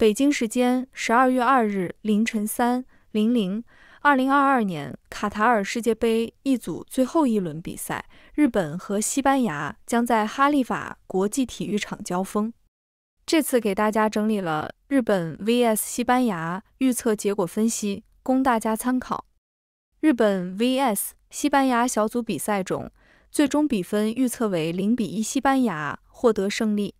北京时间十二月二日凌晨三零零，二零二二年卡塔尔世界杯一组最后一轮比赛，日本和西班牙将在哈利法国际体育场交锋。这次给大家整理了日本 vs 西班牙预测结果分析，供大家参考。日本 vs 西班牙小组比赛中，最终比分预测为零比一，西班牙获得胜利。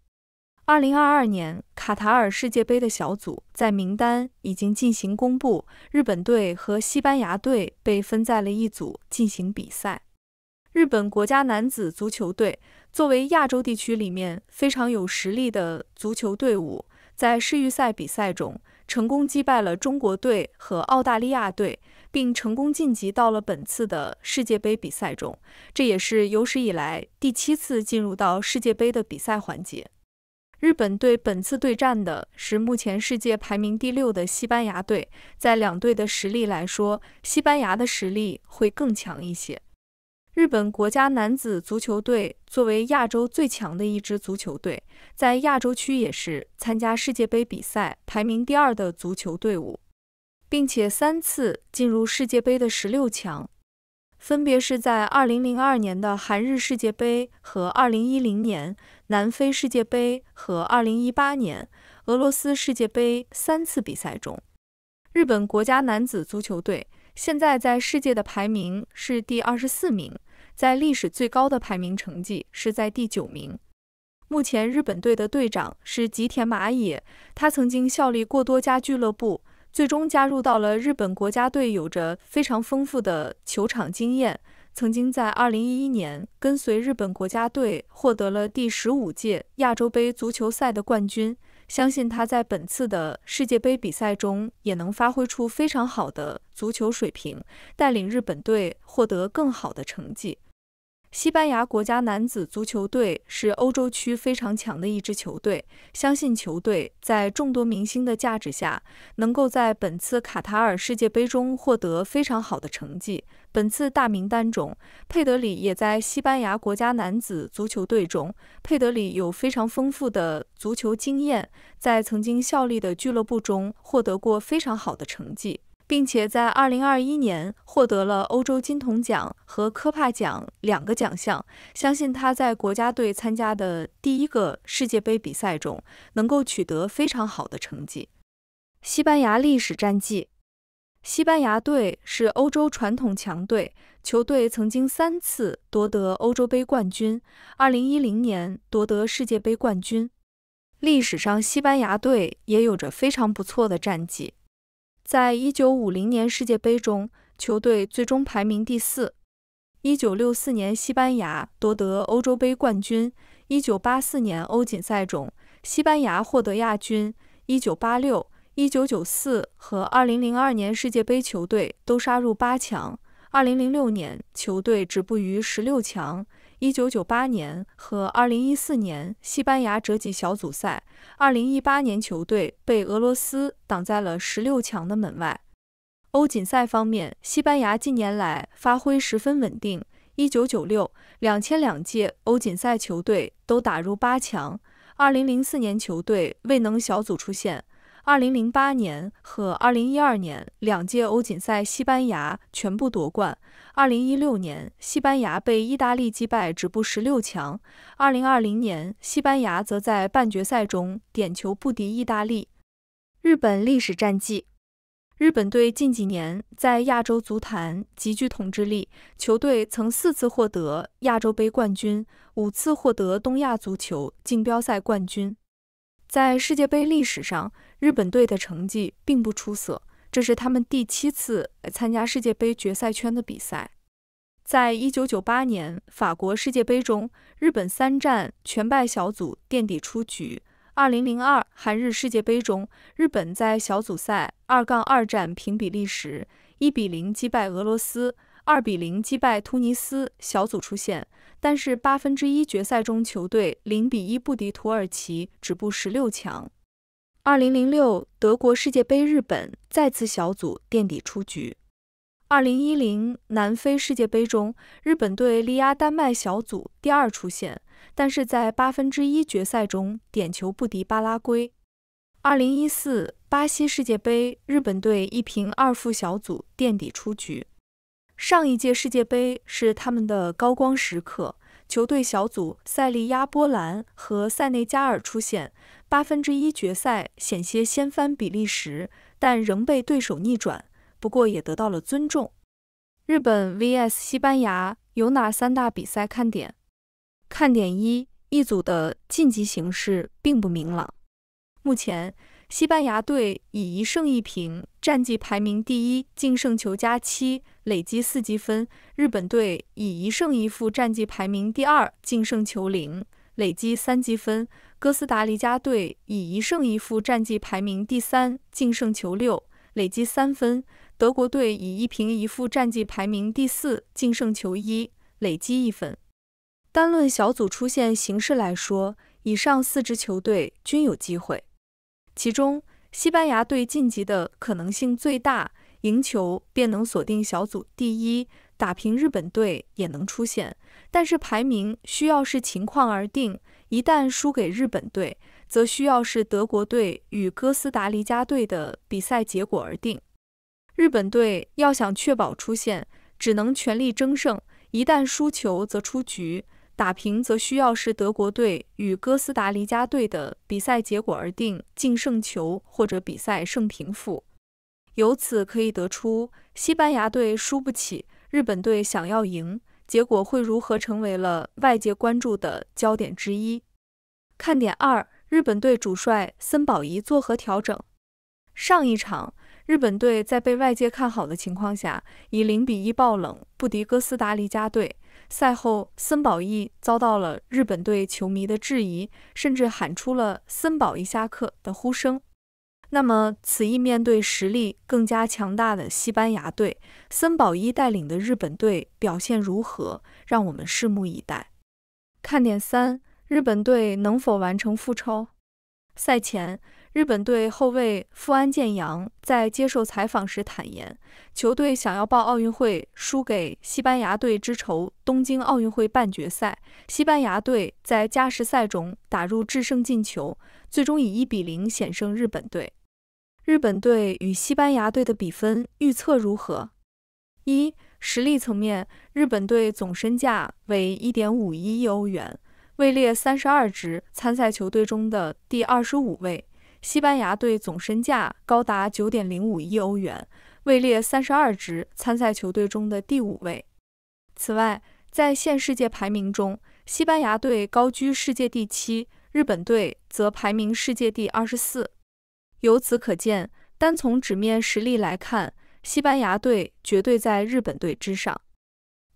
二零二二年卡塔尔世界杯的小组在名单已经进行公布，日本队和西班牙队被分在了一组进行比赛。日本国家男子足球队作为亚洲地区里面非常有实力的足球队伍，在世预赛比赛中成功击败了中国队和澳大利亚队，并成功晋级到了本次的世界杯比赛中，这也是有史以来第七次进入到世界杯的比赛环节。日本队本次对战的是目前世界排名第六的西班牙队，在两队的实力来说，西班牙的实力会更强一些。日本国家男子足球队作为亚洲最强的一支足球队，在亚洲区也是参加世界杯比赛排名第二的足球队伍，并且三次进入世界杯的十六强。分别是在二零零二年的韩日世界杯和二零一零年南非世界杯和二零一八年俄罗斯世界杯三次比赛中，日本国家男子足球队现在在世界的排名是第二十四名，在历史最高的排名成绩是在第九名。目前日本队的队长是吉田麻也，他曾经效力过多家俱乐部。最终加入到了日本国家队，有着非常丰富的球场经验。曾经在2011年跟随日本国家队获得了第十五届亚洲杯足球赛的冠军。相信他在本次的世界杯比赛中也能发挥出非常好的足球水平，带领日本队获得更好的成绩。西班牙国家男子足球队是欧洲区非常强的一支球队，相信球队在众多明星的价值下，能够在本次卡塔尔世界杯中获得非常好的成绩。本次大名单中，佩德里也在西班牙国家男子足球队中。佩德里有非常丰富的足球经验，在曾经效力的俱乐部中获得过非常好的成绩。并且在2021年获得了欧洲金童奖和科帕奖两个奖项，相信他在国家队参加的第一个世界杯比赛中能够取得非常好的成绩。西班牙历史战绩：西班牙队是欧洲传统强队，球队曾经三次夺得欧洲杯冠军，2010年夺得世界杯冠军。历史上，西班牙队也有着非常不错的战绩。在一九五零年世界杯中，球队最终排名第四。一九六四年，西班牙夺得欧洲杯冠军。一九八四年欧锦赛中，西班牙获得亚军。一九八六、一九九四和二零零二年世界杯球队都杀入八强。二零零六年，球队止步于十六强。一九九八年和二零一四年，西班牙折戟小组赛。二零一八年，球队被俄罗斯挡在了十六强的门外。欧锦赛方面，西班牙近年来发挥十分稳定。一九九六、两千两届欧锦赛球队都打入八强。二零零四年，球队未能小组出线。二零零八年和二零一二年两届欧锦赛，西班牙全部夺冠。二零一六年，西班牙被意大利击败，止步十六强。二零二零年，西班牙则在半决赛中点球不敌意大利。日本历史战绩：日本队近几年在亚洲足坛极具统治力，球队曾四次获得亚洲杯冠军，五次获得东亚足球竞标赛冠军。在世界杯历史上，日本队的成绩并不出色，这是他们第七次参加世界杯决赛圈的比赛。在一九九八年法国世界杯中，日本三战全败，小组垫底出局。二零零二韩日世界杯中，日本在小组赛二杠二战平比利时，一比零击败俄罗斯，二比零击败突尼斯，小组出线。但是八分之一决赛中，球队零比一不敌土耳其，止步十六强。二零零六德国世界杯，日本再次小组垫底出局。二零一零南非世界杯中，日本队力压丹麦，小组第二出线，但是在八分之一决赛中点球不敌巴拉圭。二零一四巴西世界杯，日本队一平二负小组垫底出局。上一届世界杯是他们的高光时刻，球队小组赛力压波兰和塞内加尔出现八分之一决赛，险些掀翻比利时，但仍被对手逆转。不过也得到了尊重。日本 vs 西班牙有哪三大比赛看点？看点一，一组的晋级形势并不明朗。目前，西班牙队以一胜一平，战绩排名第一，净胜球加七，累积四积分；日本队以一胜一负，战绩排名第二，净胜球零，累积三积分；哥斯达黎加队以一胜一负，战绩排名第三，净胜球六，累积三分；德国队以一平一负，战绩排名第四，净胜球一，累积一分。单论小组出线形势来说，以上四支球队均有机会。其中，西班牙队晋级的可能性最大，赢球便能锁定小组第一，打平日本队也能出现。但是排名需要视情况而定，一旦输给日本队，则需要视德国队与哥斯达黎加队的比赛结果而定。日本队要想确保出线，只能全力争胜，一旦输球则出局。打平则需要是德国队与哥斯达黎加队的比赛结果而定，净胜球或者比赛胜平负。由此可以得出，西班牙队输不起，日本队想要赢，结果会如何，成为了外界关注的焦点之一。看点二：日本队主帅森保一作何调整？上一场，日本队在被外界看好的情况下，以零比一爆冷，不敌哥斯达黎加队。赛后，森保一遭到了日本队球迷的质疑，甚至喊出了“森保一下课”的呼声。那么，此役面对实力更加强大的西班牙队，森保一带领的日本队表现如何？让我们拭目以待。看点三：日本队能否完成复超？赛前。日本队后卫富安健洋在接受采访时坦言，球队想要报奥运会输给西班牙队之仇。东京奥运会半决赛，西班牙队在加时赛中打入制胜进球，最终以一比零险胜日本队。日本队与西班牙队的比分预测如何？一、实力层面，日本队总身价为一点五一亿欧元，位列三十二支参赛球队中的第二十五位。西班牙队总身价高达九点零五亿欧元，位列三十二支参赛球队中的第五位。此外，在现世界排名中，西班牙队高居世界第七，日本队则排名世界第二十四。由此可见，单从纸面实力来看，西班牙队绝对在日本队之上。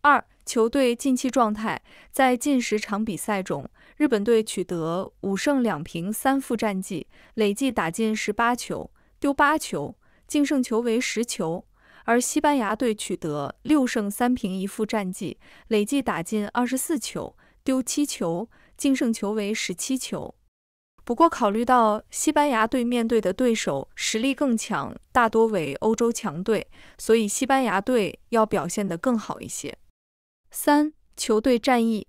二、球队近期状态，在近十场比赛中。日本队取得五胜两平三负战绩，累计打进十八球，丢八球，净胜球为十球；而西班牙队取得六胜三平一负战绩，累计打进二十四球，丢七球，净胜球为十七球。不过，考虑到西班牙队面对的对手实力更强，大多为欧洲强队，所以西班牙队要表现得更好一些。三、球队战役，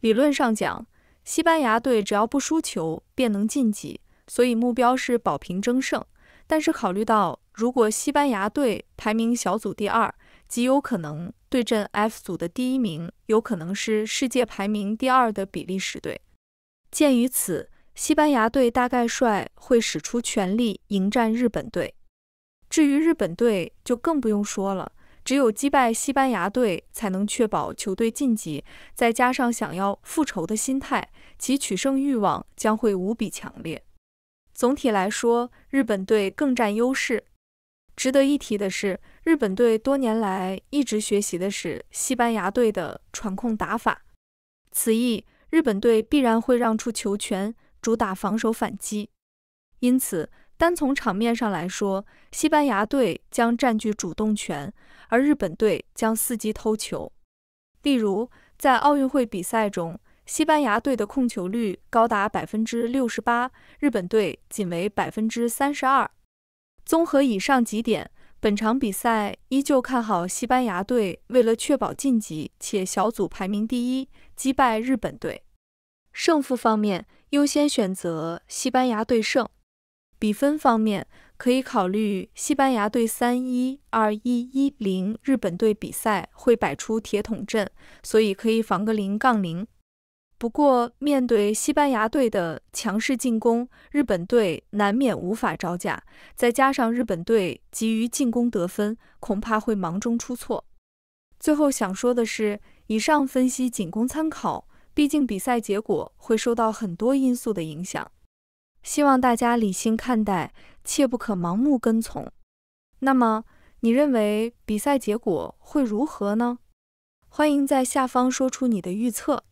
理论上讲。西班牙队只要不输球便能晋级，所以目标是保平争胜。但是考虑到如果西班牙队排名小组第二，极有可能对阵 F 组的第一名，有可能是世界排名第二的比利时队。鉴于此，西班牙队大概率会使出全力迎战日本队。至于日本队，就更不用说了。只有击败西班牙队，才能确保球队晋级。再加上想要复仇的心态，其取胜欲望将会无比强烈。总体来说，日本队更占优势。值得一提的是，日本队多年来一直学习的是西班牙队的传控打法。此役，日本队必然会让出球权，主打防守反击。因此，单从场面上来说，西班牙队将占据主动权。而日本队将伺机偷球，例如在奥运会比赛中，西班牙队的控球率高达百分之六十八，日本队仅为百分之三十二。综合以上几点，本场比赛依旧看好西班牙队，为了确保晋级且小组排名第一，击败日本队。胜负方面，优先选择西班牙队胜。比分方面，可以考虑西班牙队三一二一一零，日本队比赛会摆出铁桶阵，所以可以防个零杠零。不过，面对西班牙队的强势进攻，日本队难免无法招架。再加上日本队急于进攻得分，恐怕会忙中出错。最后想说的是，以上分析仅供参考，毕竟比赛结果会受到很多因素的影响。希望大家理性看待，切不可盲目跟从。那么，你认为比赛结果会如何呢？欢迎在下方说出你的预测。